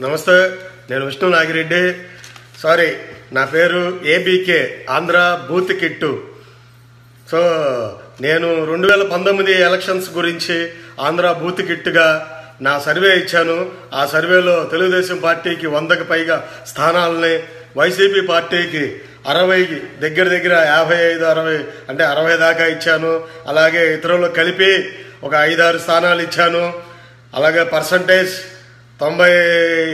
నమస్తే నేను విష్ణు నాగిరెడ్డి. సారీ నా పేరు ABK Andhra booth Kittu. So నేను రెండు వేల పంతొమ్మిది ఎలక్షన్స్ గురించి ఆంధ్ర బూత్ కిట్టుగా నా సర్వే ఇచ్చాను. ఆ సర్వేలో తెలుగుదేశం పార్టీకి వందకు పైగా స్థానాలని వైసీపీ పార్టీకి అరవై దగ్గర దగ్గర యాభై ఐదు అరవై అంటే అరవై దాకా ఇచ్చాను. అలాగే ఇతరులు కలిపి ఒక ఐదారు స్థానాలు ఇచ్చాను. అలాగే పర్సంటేజ్ తొంభై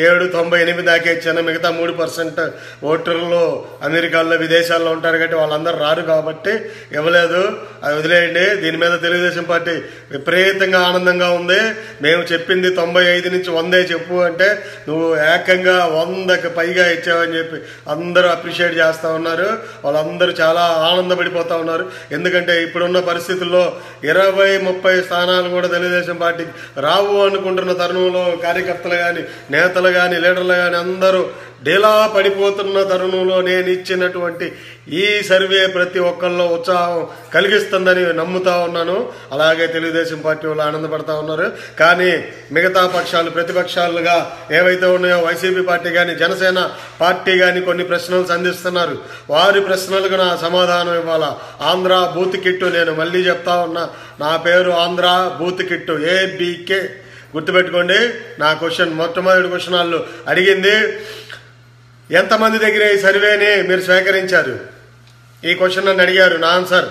ఏడు తొంభై ఎనిమిది దాకా ఇచ్చాను. మిగతా మూడు పర్సెంట్ ఓటర్లు అమెరికాలో విదేశాల్లో ఉంటారు కాబట్టి వాళ్ళందరూ రారు కాబట్టి ఇవ్వలేదు. అది వదిలేయండి. దీని మీద తెలుగుదేశం పార్టీ విపరీతంగా ఆనందంగా ఉంది. మేము చెప్పింది తొంభై ఐదు నుంచి వందే చెప్పు అంటే నువ్వు ఏకంగా వందకి పైగా ఇచ్చావని చెప్పి అందరూ అప్రిషియేట్ చేస్తూ ఉన్నారు. వాళ్ళందరూ చాలా ఆనందపడిపోతూ ఉన్నారు. ఎందుకంటే ఇప్పుడున్న పరిస్థితుల్లో ఇరవై ముప్పై స్థానాలు కూడా తెలుగుదేశం పార్టీకి రావు అనుకుంటున్న తరుణంలో కార్యకర్తలు కానీ నేతలు కానీ లీడర్లు కానీ అందరూ డేలా పడిపోతున్న తరుణంలో నేను ఇచ్చినటువంటి ఈ సర్వే ప్రతి ఒక్కళ్ళు ఉత్సాహం కలిగిస్తుందని నమ్ముతా ఉన్నాను. అలాగే తెలుగుదేశం పార్టీ వాళ్ళు ఆనందపడతా ఉన్నారు. కానీ మిగతా పక్షాలు ప్రతిపక్షాలుగా ఏవైతే ఉన్నాయో వైసీపీ పార్టీ కానీ జనసేన పార్టీ కానీ కొన్ని ప్రశ్నలు సంధిస్తున్నారు. వారి ప్రశ్నలకు నా సమాధానం ఇవ్వాలా? ఆంధ్ర బూత్ కిట్టు నేను మళ్ళీ చెప్తా ఉన్నా. నా పేరు ఆంధ్ర బూత్ కిట్టు ఏబీకే గుర్తుపెట్టుకోండి నా క్వశ్చన్ మొట్టమొదటి క్వశ్చన్ వాళ్ళు అడిగింది ఎంతమంది దగ్గర ఈ సర్వేని మీరు స్వీకరించారు ఈ క్వశ్చన్ నన్ను అడిగారు నా ఆన్సర్.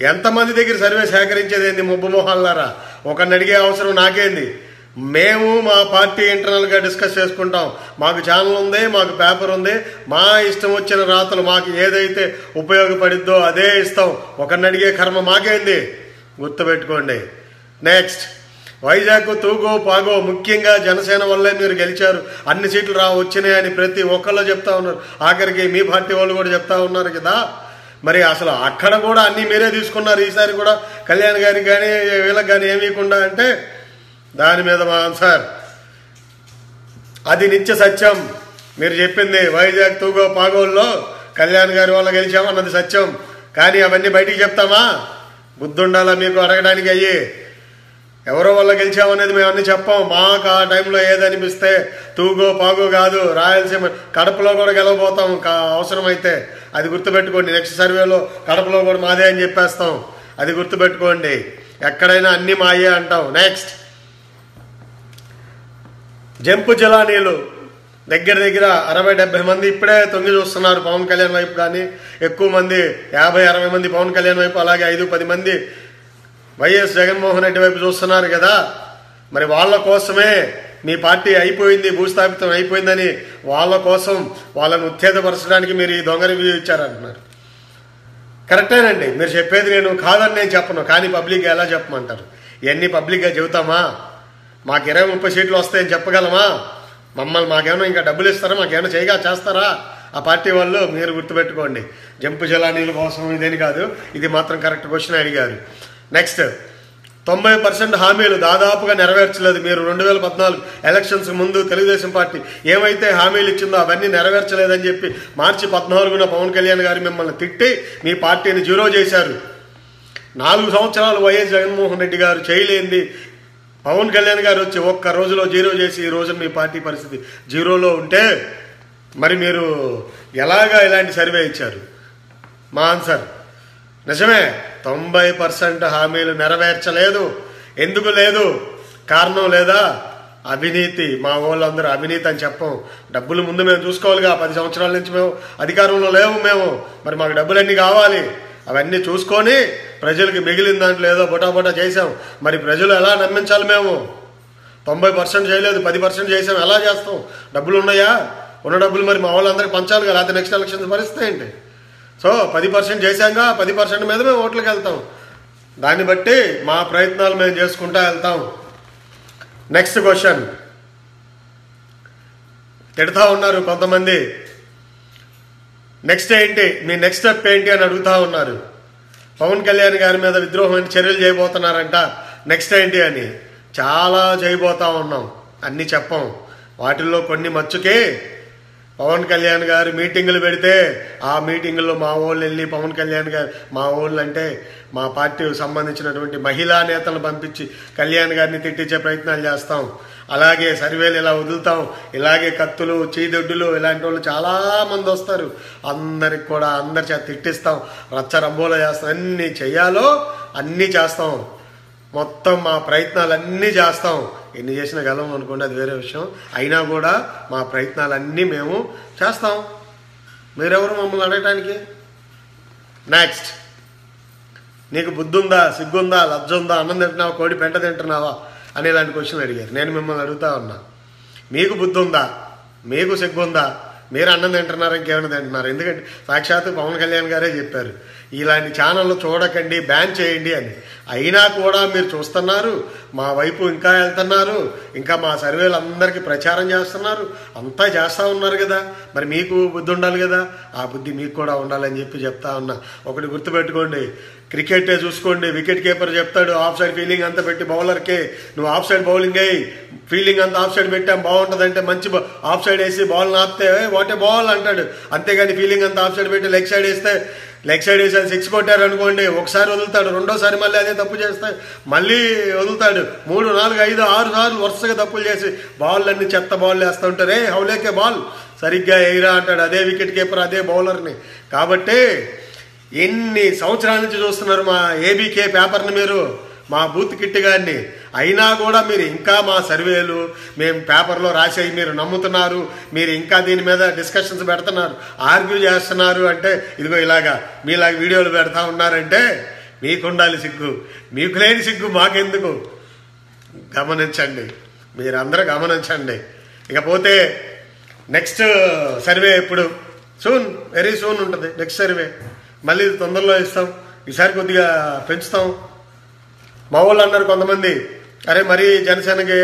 ఎంతమంది దగ్గర సర్వే సేకరించేది ఏంది ముబ్బు మొహాలారా ఒకరిని అడిగే అవసరం నాకేంది? మేము మా పార్టీ ఇంటర్నల్గా డిస్కస్ చేసుకుంటాం. మాకు ఛానల్ ఉంది మాకు పేపర్ ఉంది మా ఇష్టం వచ్చిన రాతలు మాకు ఏదైతే ఉపయోగపడిద్దో అదే ఇస్తాం. ఒకరిని అడిగే కర్మ మాకేంది? గుర్తుపెట్టుకోండి. నెక్స్ట్. వైజాగ్ తూగో పాగో ముఖ్యంగా జనసేన వల్లే మీరు గెలిచారు. అన్ని సీట్లు రా వచ్చినాయని ప్రతి ఒక్కళ్ళు చెప్తా ఉన్నారు. ఆఖరికి మీ పార్టీ వాళ్ళు కూడా చెప్తా ఉన్నారు కదా. మరి అసలు అక్కడ కూడా అన్ని మీరే తీసుకున్నారు. ఈసారి కూడా కళ్యాణ్ గారికి కానీ వీళ్ళకి కానీ ఏమీయకుండా అంటే దాని మీద మా ఆన్సర్ అది నిత్య సత్యం. మీరు చెప్పింది వైజాగ్ తూగో పాగోల్లో కళ్యాణ్ గారి వల్ల గెలిచామన్నది సత్యం. కానీ అవన్నీ బయటికి చెప్తామా? బుద్ధుండాలా మీకు అడగడానికి అయ్యి? ఎవరో వల్ల గెలిచామనేది మేము అన్ని చెప్పాం. మాకు ఆ టైంలో ఏదనిపిస్తే తూగో పాగో కాదు రాయలసీమ కడపలో కూడా గెలవబోతాం కా- అవసరమైతే. అది గుర్తుపెట్టుకోండి. నెక్స్ట్ సర్వేలో కడపలో కూడా మాదే అని చెప్పేస్తాం. అది గుర్తుపెట్టుకోండి. ఎక్కడైనా అన్ని మాయే అంటాం. నెక్స్ట్. జంపు జలానీలు. దగ్గర దగ్గర అరవై డెబ్బై మంది ఇప్పుడే తొంగి చూస్తున్నారు. పవన్ కళ్యాణ్ వైపు కానీ ఎక్కువ మంది యాభై అరవై మంది పవన్ కళ్యాణ్ వైపు అలాగే ఐదు పది మంది వైఎస్ జగన్మోహన్ రెడ్డి వైపు చూస్తున్నారు కదా. మరి వాళ్ళ కోసమే మీ పార్టీ అయిపోయింది భూస్థాపితం అయిపోయిందని వాళ్ళ కోసం వాళ్ళని ఉత్తేజపరచడానికి మీరు ఈ దొంగ రివ్యూ ఇచ్చారంటున్నారు. కరెక్టేనండి. మీరు చెప్పేది నేను కాదని నేను చెప్పను కానీ పబ్లిక్గా ఎలా చెప్పమంటారు? ఇవన్నీ పబ్లిక్గా చెబుతామా? మాకు ఇరవై ముప్పై సీట్లు వస్తాయని చెప్పగలమా? మమ్మల్ని మాకేమైనా ఇంకా డబ్బులు ఇస్తారా? మాకేమైనా చేయగా చేస్తారా? ఆ పార్టీ వాళ్ళు మీరు గుర్తుపెట్టుకోండి. జంపు జలానీల కోసం ఇదేని కాదు. ఇది మాత్రం కరెక్ట్ క్వశ్చన్ అడిగారు. నెక్స్ట్ తొంభై పర్సెంట్ హామీలు దాదాపుగా నెరవేర్చలేదు. మీరు రెండు వేల పద్నాలుగు ఎలక్షన్స్ ముందు తెలుగుదేశం పార్టీ ఏమైతే హామీలు ఇచ్చిందో అవన్నీ నెరవేర్చలేదని చెప్పి మార్చి పద్నాలుగున పవన్ కళ్యాణ్ గారు మిమ్మల్ని తిట్టి మీ పార్టీని జీరో చేశారు. నాలుగు సంవత్సరాలు వైఎస్ జగన్మోహన్ రెడ్డి గారు చేయలేంది. పవన్ కళ్యాణ్ గారు వచ్చి ఒక్క రోజులో జీరో చేసి ఈ రోజు మీ పార్టీ పరిస్థితి జీరోలో ఉంటే మరి మీరు ఎలాగా ఇలాంటి సర్వే ఇచ్చారు? మా ఆన్సర్. నిజమే తొంభై పర్సెంట్ హామీలు నెరవేర్చలేదు. ఎందుకు లేదు? కారణం లేదా? అవినీతి. మా వాళ్ళందరూ అవినీతి అని చెప్పం. డబ్బులు ముందు మేము చూసుకోవాలిగా. పది సంవత్సరాల నుంచి మేము అధికారంలో లేవు మేము. మరి మాకు డబ్బులన్నీ కావాలి. అవన్నీ చూసుకొని ప్రజలకి మిగిలిన దాంట్లో ఏదో బొటాబొటా చేసాం మరి ప్రజలు ఎలా నమ్మించాలి మేము? తొంభై పర్సెంట్ చేయలేదు పది పర్సెంట్ చేసాం ఎలా చేస్తాం? డబ్బులు ఉన్నాయా? ఉన్న డబ్బులు మరి మా వాళ్ళందరికీ పంచాలి కదా లేకపోతే నెక్స్ట్ ఎలక్షన్స్ పరిస్థితి ఏంటి? సో పది పర్సెంట్ చేశాంగా పది పర్సెంట్ మీద మేము ఓట్లకు వెళ్తాం. దాన్ని బట్టి మా ప్రయత్నాలు మేము చేసుకుంటా వెళ్తాం. నెక్స్ట్ క్వశ్చన్ తిడతా ఉన్నారు కొంతమంది. నెక్స్ట్ ఏంటి? మీ నెక్స్ట్ స్టెప్ ఏంటి అని అడుగుతా ఉన్నారు. పవన్ కళ్యాణ్ గారి మీద విద్రోహమైన చర్యలు చేయబోతున్నారంట. నెక్స్ట్ ఏంటి అని. చాలా చేయబోతా ఉన్నాం. అన్ని చెప్పం. వాటిల్లో కొన్ని మచ్చుకే పవన్ కళ్యాణ్ గారు మీటింగులు పెడితే ఆ మీటింగుల్లో మా వాళ్ళు వెళ్ళి పవన్ కళ్యాణ్ గారు మా వాళ్ళు అంటే మా పార్టీకి సంబంధించినటువంటి మహిళా నేతలను పంపించి కళ్యాణ్ గారిని తిట్టించే ప్రయత్నాలు చేస్తాం. అలాగే సర్వేలు ఇలా వదులుతాం. ఇలాగే కత్తులు చీదొడ్డులు ఇలాంటి వాళ్ళు చాలా మంది వస్తారు. అందరికి కూడా అందరి చేత తిట్టిస్తాం. రచ్చరంబోలో చేస్తాం. అన్ని చేయాలో అన్నీ చేస్తాం. మొత్తం మా ప్రయత్నాలన్నీ చేస్తాం. ఎన్ని చేసినా గెలవం అనుకోండి అది వేరే విషయం. అయినా కూడా మా ప్రయత్నాలన్నీ మేము చేస్తాం. మీరెవరు మమ్మల్ని అడగటానికి? నెక్స్ట్ నీకు బుద్ధి ఉందా సిగ్గుందా లబ్జ ఉందా అన్నం తింటున్నావా కోడి పెంట తింటున్నావా అనే ఇలాంటి క్వశ్చన్ అడిగారు. నేను మిమ్మల్ని అడుగుతా ఉన్నా. మీకు బుద్ధి ఉందా మీకు సిగ్గుందా మీరు అన్నం తింటున్నారు ఇంకేమైనా తింటున్నారు? ఎందుకంటే సాక్షాత్తు పవన్ కళ్యాణ్ గారే చెప్పారు ఇలాంటి ఛానళ్ళు చూడకండి బ్యాన్ చేయండి అని. అయినా కూడా మీరు చూస్తున్నారు మా వైపు ఇంకా వెళ్తున్నారు ఇంకా మా సర్వేలు అందరికీ ప్రచారం చేస్తున్నారు అంతా చేస్తూ ఉన్నారు కదా. మరి మీకు బుద్ధి ఉండాలి కదా? ఆ బుద్ధి మీకు కూడా ఉండాలని చెప్పి చెప్తా ఉన్నా. ఒకటి గుర్తుపెట్టుకోండి క్రికెట్ చూసుకోండి. వికెట్ కీపర్ చెప్తాడు ఆఫ్ సైడ్ ఫీలింగ్ అంతా పెట్టి బౌలర్కి. నువ్వు ఆఫ్ సైడ్ బౌలింగ్ అయ్యి ఫీలింగ్ అంతా ఆఫ్ సైడ్ పెట్టాం బాగుంటుందంటే మంచి ఆఫ్ సైడ్ వేసి బాల్ నాపితే వాటే బాల్ అంటాడు. అంతేగాని ఫీలింగ్ అంతా ఆఫ్ సైడ్ పెట్టి లెగ్ సైడ్ వేస్తే లెగ్ సైడ్ వేసి సిక్స్ కొట్టారు అనుకోండి ఒకసారి వదులుతాడు. రెండోసారి మళ్ళీ అదే తప్పు చేస్తే మళ్ళీ వదులుతాడు. మూడు నాలుగు ఐదు ఆరు సార్లు వరుసగా తప్పులు చేసి బాల్ అన్ని చెత్త బాల్ వేస్తూ ఉంటారు. ఏ హౌలేకే బాల్. సరిగ్గా ఎయిరా అంటాడు అదే వికెట్ కీపర్ అదే బౌలర్ని. కాబట్టి ఎన్ని సంవత్సరాల నుంచి చూస్తున్నారు మా ఏబీకే పేపర్ని మీరు? మా బూత్ కిట్ గారిని. అయినా కూడా మీరు ఇంకా మా సర్వేలు మేము పేపర్లో రాసేవి మీరు నమ్ముతున్నారు. మీరు ఇంకా దీని మీద డిస్కషన్స్ పెడుతున్నారు. ఆర్గ్యూ చేస్తున్నారు అంటే ఇదిగో ఇలాగా మీలాగా వీడియోలు పెడతా ఉన్నారంటే మీకు ఉండాలి సిగ్గు. మీకు లేని సిగ్గు మాకెందుకు? గమనించండి. మీరందరూ గమనించండి. ఇకపోతే నెక్స్ట్ సర్వే ఇప్పుడు. సూన్ వెరీ సూన్ ఉంటుంది. నెక్స్ట్ సర్వే మళ్ళీ తొందరలో ఇస్తాం. ఈసారి కొద్దిగా పెంచుతాం. మా వాళ్ళు అన్నారు కొంతమంది అరే మరీ జనసేనకి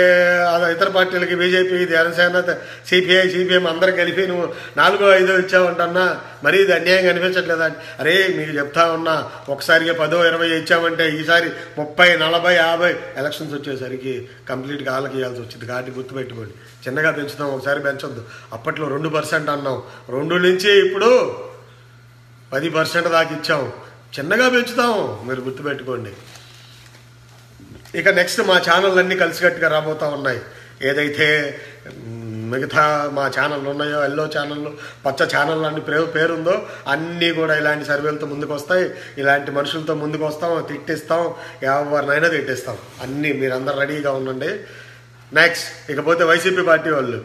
ఇతర పార్టీలకి బీజేపీ జనసేన సిపిఐ సిపిఎం అందరు కలిపి నువ్వు నాలుగో ఐదో ఇచ్చావంటన్నా మరీ ఇది అన్యాయం కనిపించట్లేదా అరే మీకు చెప్తా ఉన్నా ఒకసారిగా పదో ఇరవై ఇచ్చామంటే ఈసారి ముప్పై నలభై యాభై ఎలక్షన్స్ వచ్చేసరికి కంప్లీట్గా వాళ్ళకి ఇవ్వాల్సి వచ్చింది. కాబట్టి గుర్తుపెట్టుకోండి. చిన్నగా పెంచుతాం ఒకసారి పెంచొద్దు. అప్పట్లో రెండు పర్సెంట్ అన్నాం. రెండు నుంచి ఇప్పుడు పది పర్సెంట్ దాకా ఇచ్చాం. చిన్నగా పెంచుతాము మీరు గుర్తుపెట్టుకోండి. ఇక నెక్స్ట్ మా ఛానల్ అన్నీ కలిసికట్టుగా రాబోతా ఉన్నాయి. ఏదైతే మిగతా మా ఛానళ్ళు ఉన్నాయో ఎల్లో ఛానళ్ళు పచ్చ ఛానల్ అన్ని పేరు పేరుందో అన్నీ కూడా ఇలాంటి సర్వేలతో ముందుకు వస్తాయి ఇలాంటి మనుషులతో ముందుకు వస్తాం తిట్టిస్తాం. ఎవరినైనా తిట్టిస్తాం. అన్నీ మీరందరూ రెడీగా ఉండండి. నెక్స్ట్ ఇకపోతే వైసీపీ పార్టీ వాళ్ళు.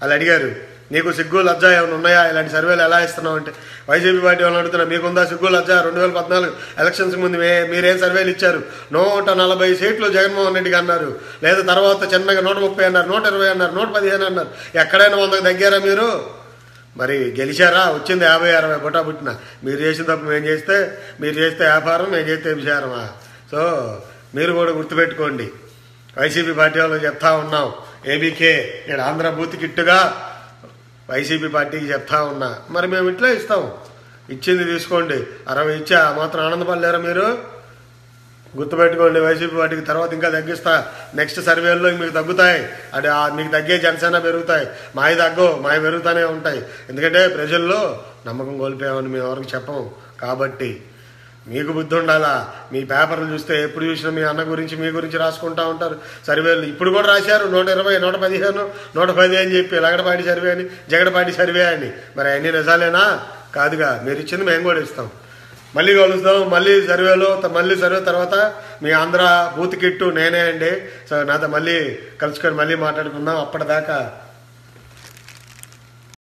వాళ్ళు అడిగారు నీకు సిగ్గు లజ్జ ఏమైనా ఉన్నాయా? ఇలాంటి సర్వేలు ఎలా ఇస్తున్నావు అంటే వైసీపీ పార్టీ వాళ్ళని అడుగుతున్నా మీకుందా సిగ్గు లజ్జ? రెండు వేల పద్నాలుగు ఎలక్షన్స్ ముందు మే మీరేం సర్వేలు ఇచ్చారు? నూట నలభై సీట్లు జగన్మోహన్ రెడ్డికి అన్నారు. లేదా తర్వాత చిన్నగా నూట ముప్పై అన్నారు నూట ఇరవై అన్నారు నూట పదిహేను అన్నారు. ఎక్కడైనా వందకు తగ్గారా మీరు? మరి గెలిచారా? వచ్చింది యాభై అరవై పుట్టా పుట్టిన. మీరు చేసిన తప్పు మేము చేస్తే మీరు చేస్తే వ్యాపారం మేము చేస్తే విచారమా? సో మీరు కూడా గుర్తుపెట్టుకోండి. వైసీపీ పార్టీ వాళ్ళు చెప్తా ఉన్నాం. ఏబీకే ఇక్కడ ఆంధ్ర బూత్ కిట్టుగా వైసీపీ పార్టీకి చెప్తా ఉన్నా. మరి మేము ఇట్లా ఇస్తాం. ఇచ్చింది తీసుకోండి. అరవై ఇచ్చా ఆ మాత్రం ఆనందపడలేరా మీరు? గుర్తుపెట్టుకోండి వైసీపీ పార్టీకి తర్వాత ఇంకా తగ్గిస్తా. నెక్స్ట్ సర్వేల్లో మీకు తగ్గుతాయి. అంటే మీకు తగ్గే జనసేన పెరుగుతాయి. మావి తగ్గవు మావి పెరుగుతూనే ఉంటాయి. ఎందుకంటే ప్రజల్లో నమ్మకం కోల్పోయామని మేము ఎవరికి చెప్పము. కాబట్టి మీకు బుద్ధి ఉండాలా? మీ పేపర్లు చూస్తే ఎప్పుడు చూసినా మీ అన్న గురించి మీ గురించి రాసుకుంటా ఉంటారు. సర్వేలు ఇప్పుడు కూడా రాశారు నూట ఇరవై నూట పదిహేను నూట పది అని చెప్పి లగడపాటి సర్వే అని జగడపాటి సర్వే అని. మరి అన్ని నిజాలేనా? కాదుగా మీరు ఇచ్చింది మేము కూడా ఇస్తాం. మళ్ళీ కలుస్తాం మళ్ళీ సర్వేలో మళ్ళీ సర్వే తర్వాత మీ ఆంధ్ర బూత్ కిట్టు నేనే అండి. సో నాతో మళ్ళీ కలుసుకొని మళ్ళీ మాట్లాడుకుందాం. అప్పటిదాకా